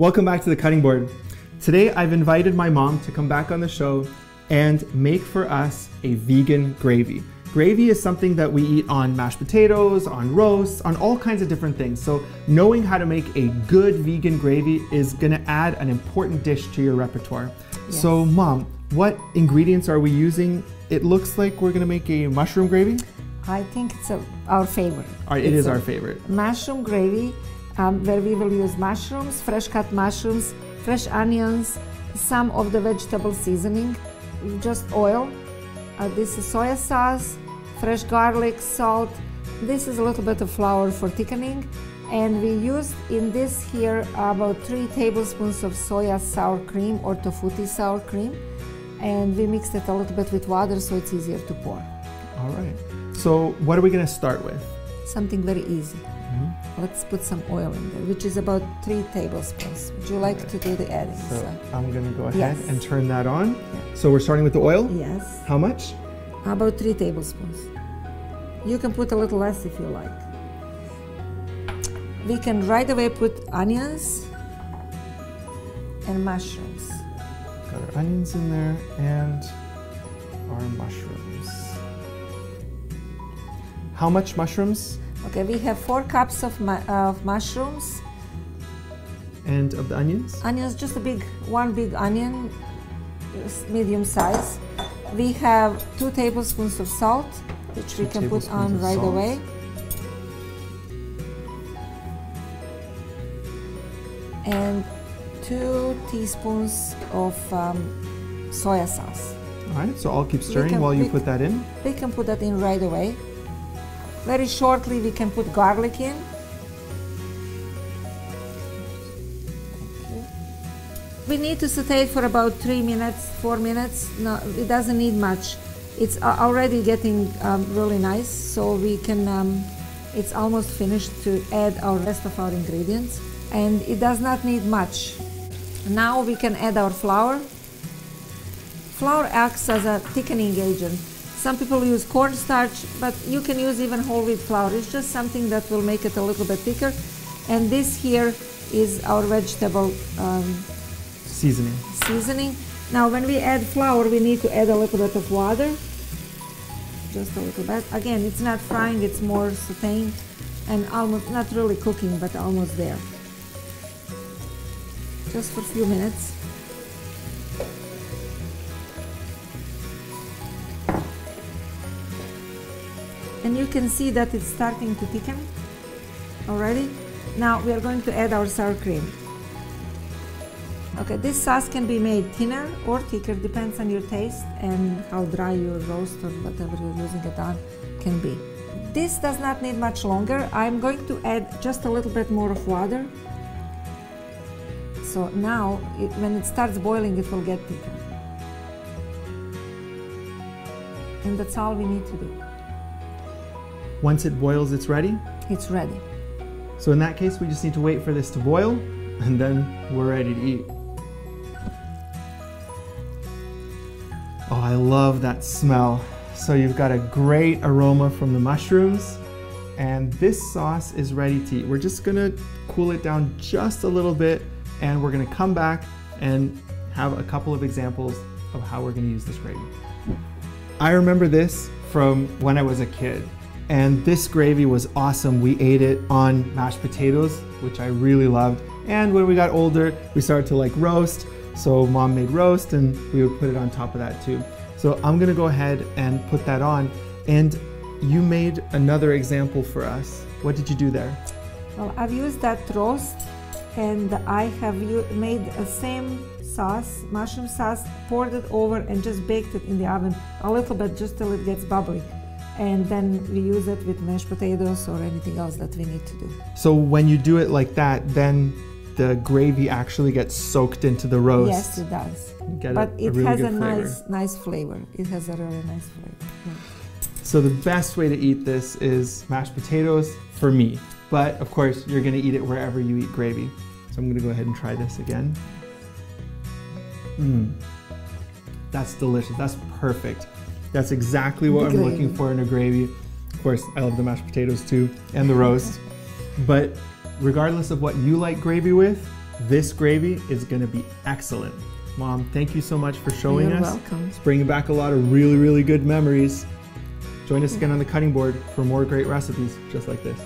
Welcome back to the cutting board. Today I've invited my mom to come back on the show and make for us a vegan gravy. Gravy is something that we eat on mashed potatoes, on roasts, on all kinds of different things. So knowing how to make a good vegan gravy is gonna add an important dish to your repertoire. Yes. So mom, what ingredients are we using? It looks like we're gonna make a mushroom gravy. I think it's a, our favorite. All right, it It's is our favorite. Mushroom gravy, um, where we will use mushrooms, fresh cut mushrooms, fresh onions, some of the vegetable seasoning, just oil. Uh, this is soya sauce, fresh garlic, salt. This is a little bit of flour for thickening. And we used in this here about three tablespoons of soya sour cream or Tofutti sour cream. And we mixed it a little bit with water so it's easier to pour. All right. So what are we gonna start with? something very easy. Let's put some oil in there, which is about three tablespoons. Would you like to do the adding? So I'm gonna go ahead Yes. and turn that on. So we're starting with the oil. yes, How much? about three tablespoons. You can put a little less if you like. We can right away put onions and mushrooms. Got our onions in there and our mushrooms. How much mushrooms? Okay, we have four cups of, mu- of mushrooms. And of the onions? Onions, just a big, one big onion, medium size. We have two tablespoons of salt, which we can put on right salt. away. And two teaspoons of um, soya sauce. All right, so I'll keep stirring while you put that in. We can put that in right away. Very shortly, we can put garlic in. We need to saute it for about three minutes, four minutes. No, it doesn't need much. It's already getting um, really nice, so we can. Um, it's almost finished to add our rest of our ingredients, and it does not need much. Now we can add our flour. Flour acts as a thickening agent. Some people use cornstarch, but you can use even whole wheat flour. It's just something that will make it a little bit thicker. And this here is our vegetable um, Seasoning. seasoning. Now, when we add flour, we need to add a little bit of water. Just a little bit. Again, it's not frying, it's more sauteing and almost not really cooking, but almost there. Just for a few minutes. And you can see that it's starting to thicken already. Now we are going to add our sour cream. Okay, this sauce can be made thinner or thicker, depends on your taste and how dry your roast or whatever you're using it on can be. This does not need much longer. I'm going to add just a little bit more of water. So now, it, when it starts boiling, it will get thicker. And that's all we need to do. Once it boils, it's ready. It's ready. So in that case, we just need to wait for this to boil and then we're ready to eat. Oh, I love that smell. So you've got a great aroma from the mushrooms and this sauce is ready to eat. We're just gonna cool it down just a little bit and we're gonna come back and have a couple of examples of how we're gonna use this gravy. I remember this from when I was a kid. And this gravy was awesome. We ate it on mashed potatoes, which I really loved. And when we got older, we started to like roast. So mom made roast and we would put it on top of that too. So I'm gonna go ahead and put that on. And you made another example for us. What did you do there? Well, I've used that roast and I have made a same sauce, mushroom sauce, poured it over and just baked it in the oven a little bit just till it gets bubbly. And then we use it with mashed potatoes or anything else that we need to do. So when you do it like that, then the gravy actually gets soaked into the roast. Yes, it does. Get But a, a it really has a flavor. nice, nice flavor. It has a really nice flavor. Yeah. So the best way to eat this is mashed potatoes for me. But of course, you're gonna eat it wherever you eat gravy. So I'm gonna go ahead and try this again. Mmm. That's delicious. That's perfect. That's exactly what The I'm looking for in a gravy. Of course, I love the mashed potatoes too and the roast. but regardless of what you like gravy with, This gravy is gonna be excellent. Mom, thank you so much for showing You're us. welcome. It's bringing back a lot of really, really good memories. Join us again on the cutting board for more great recipes just like this.